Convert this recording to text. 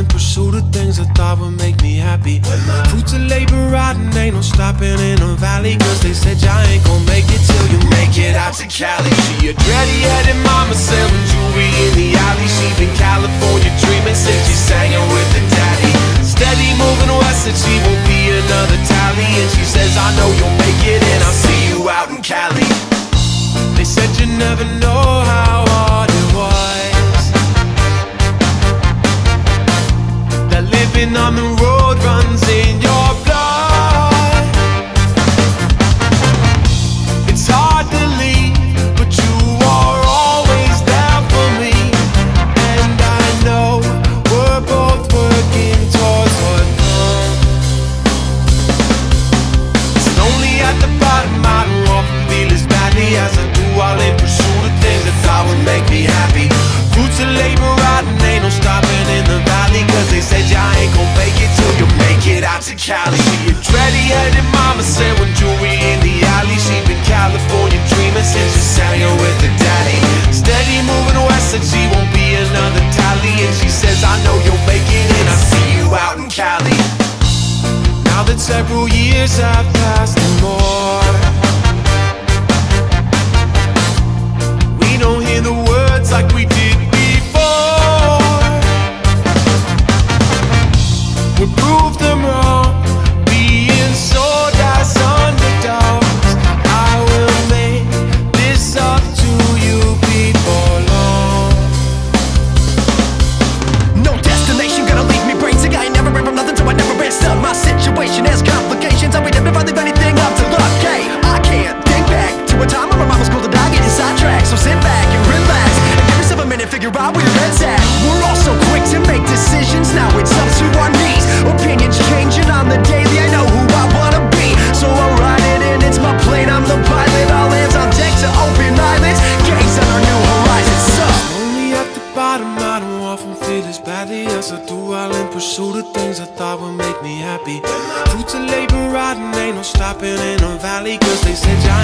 in pursuit of things I thought would make me happy. Fruits of labor riding, ain't no stopping in a valley. Cause they said ya ain't gon' make it till you make it out to Cali. She a dready-headed mama selling jewelry in the alley. She been California dreaming since she's hanging with the daddy. Steady moving west and she won't be another tally. And she says I know you'll make it and I'll see you out in Cali. They said you never know how the road runs in your blood. It's hard to leave, but you are always there for me. And I know we're both working towards It's at the bottom, I feel as badly as I do. While things that thought would make me happy. Labor riding, ain't no stopping in the valley Cause they said ya ain't gon' make it till you make it out to Cali. She a dready-headed mama selling jewelry in the alley. She been California dreaming since she's hanging with her daddy. Steady moving west and she won't be another tally. And she says I know you'll make it and I'll see you out in Cali. Now that several years have passed and more We don't hear the out where head's at. We're all so quick to make decisions. Now it's up to our knees. Opinions changing on the daily. I know who I wanna be, so ride it in. It's my plane. I'm the pilot. All hands on deck to open eyelids. Gaze on our new horizons. So. Only at the bottom, I don't often feel as badly as I do while in pursuit of things I thought would make me happy. Fruits of labor riding, ain't no stopping in a valley. Cause they said ya